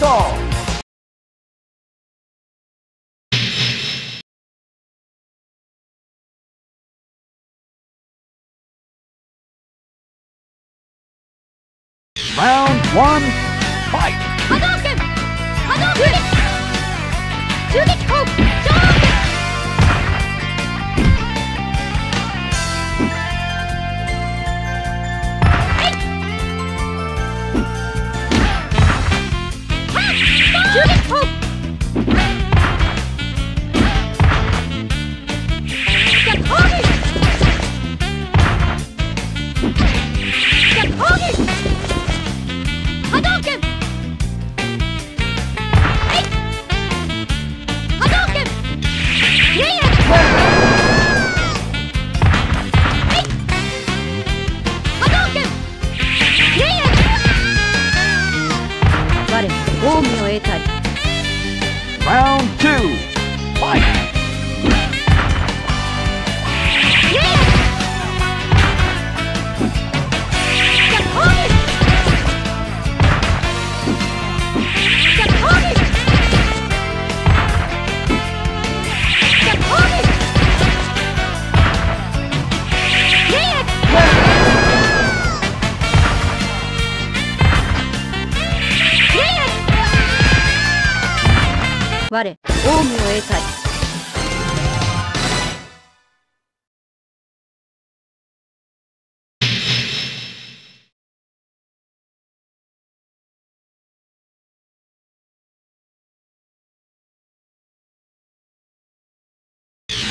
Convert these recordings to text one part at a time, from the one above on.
Doctor! Round one, fight! You're in!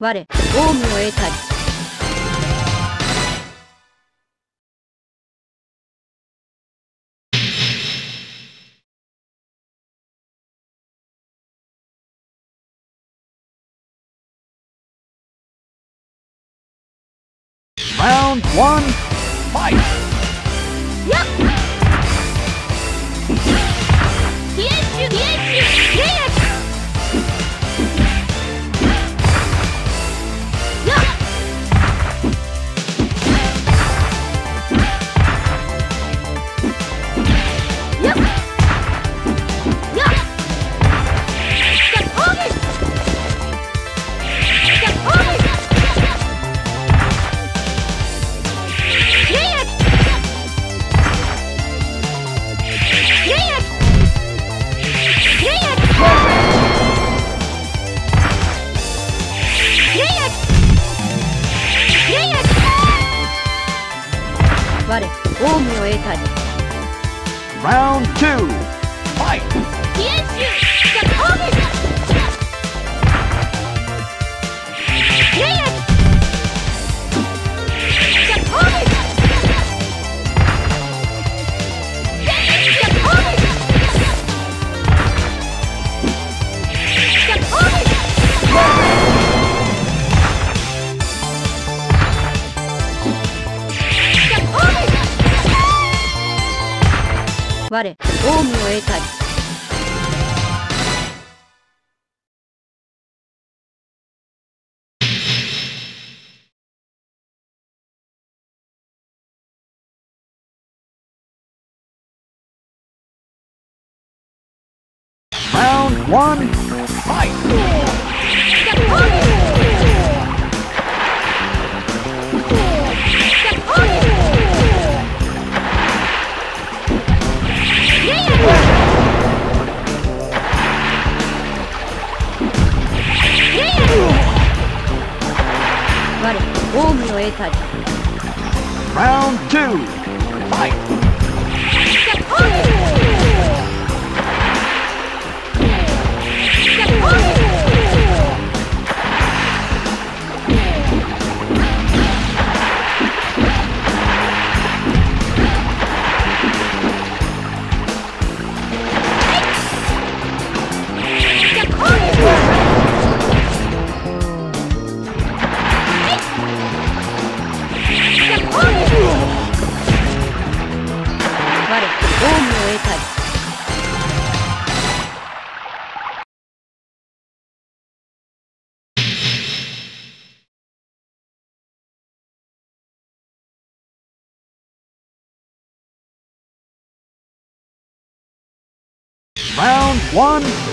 我、オウムを得たり。オウムを得たり Round Fight! レイヤ我、オウムを得たい。one たり Round two. Fight. One.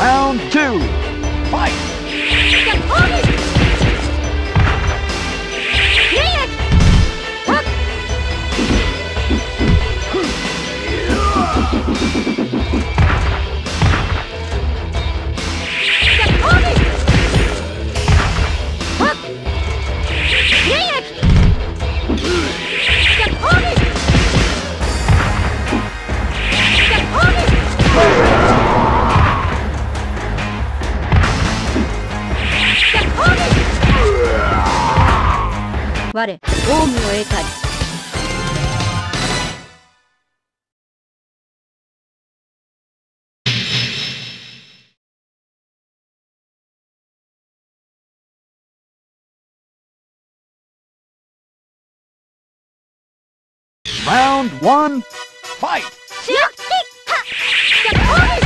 Round two. Fight. 我王を得たり Round one. Fight. 我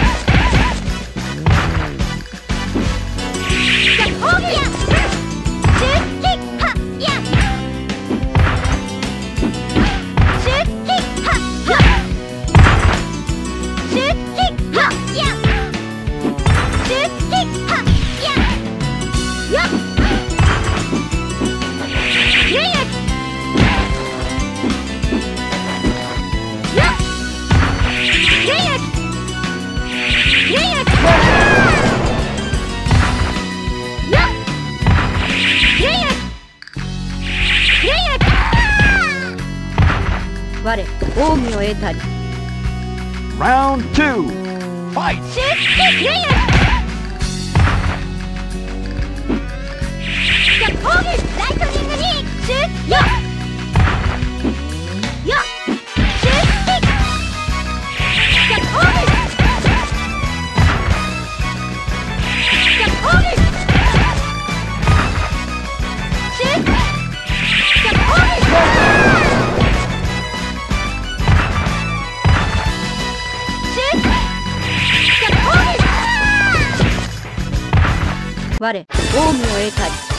Round two, fight! The Polish Lightning 我、オウムを得たり。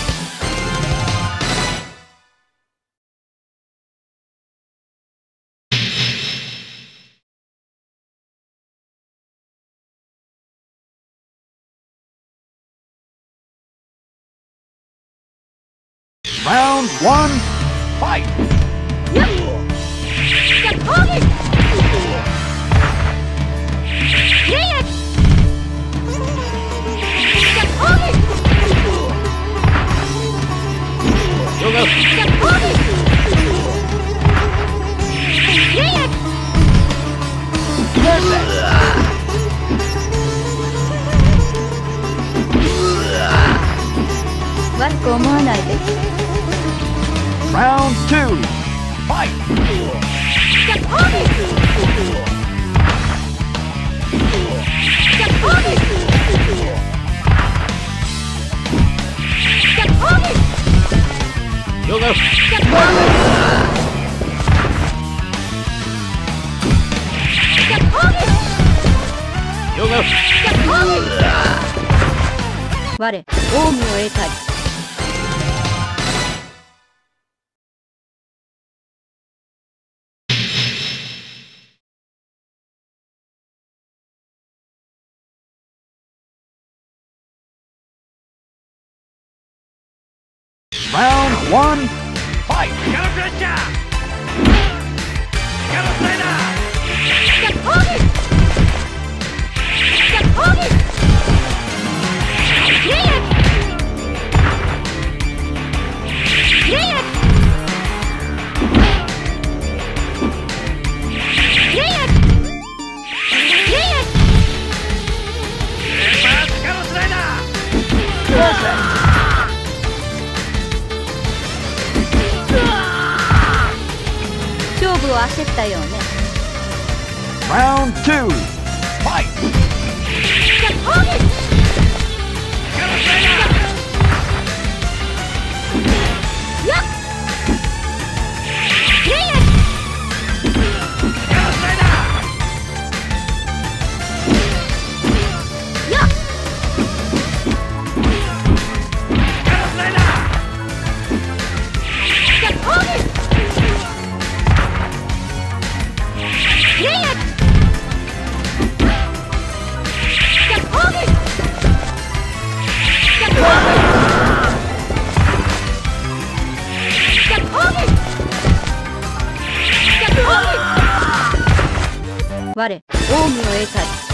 悪く思わないで Round two. Fight. よが我オウムを得た。り one. 我、オウムを得たい。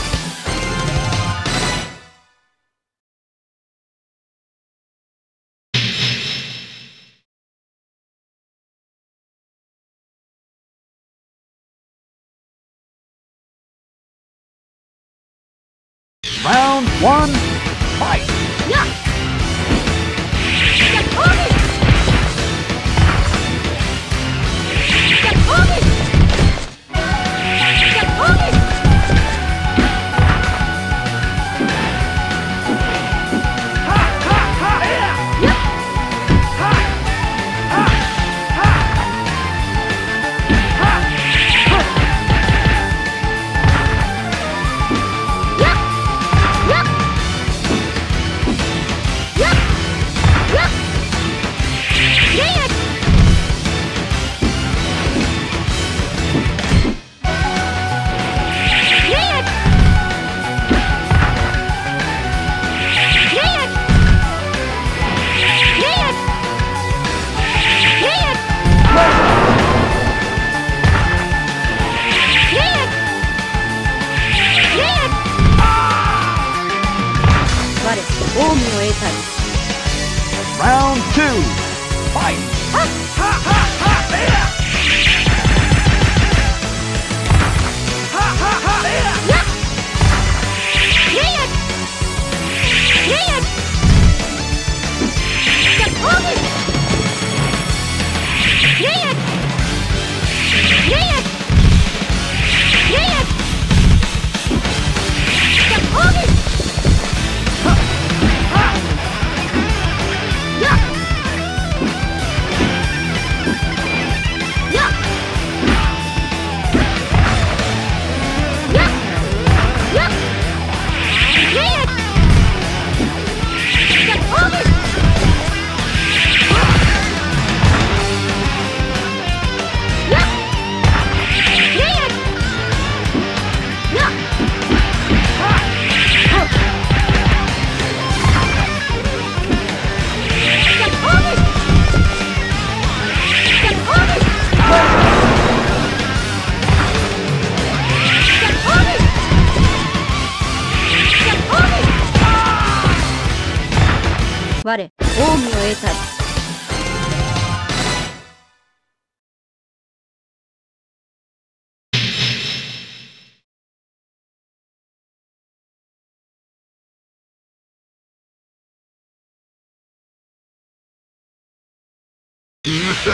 it's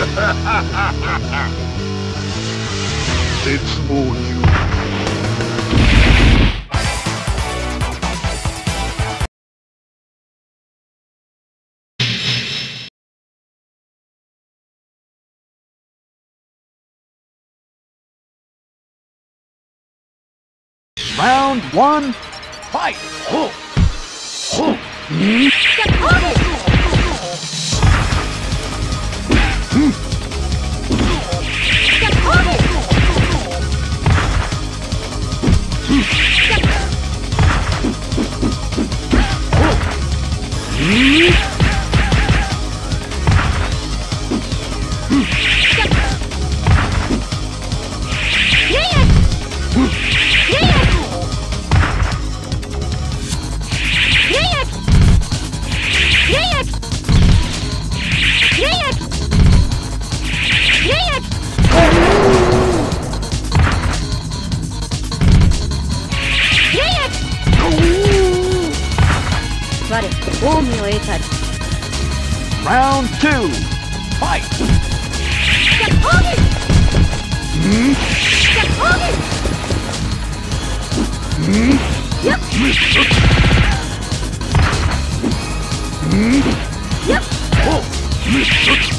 for you. Round one, fight! Oh. Oh. Mm-hmm. Round two. Fight! Yep. Hmm? Hmm? Yep. Oh. Hmm.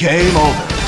Game over.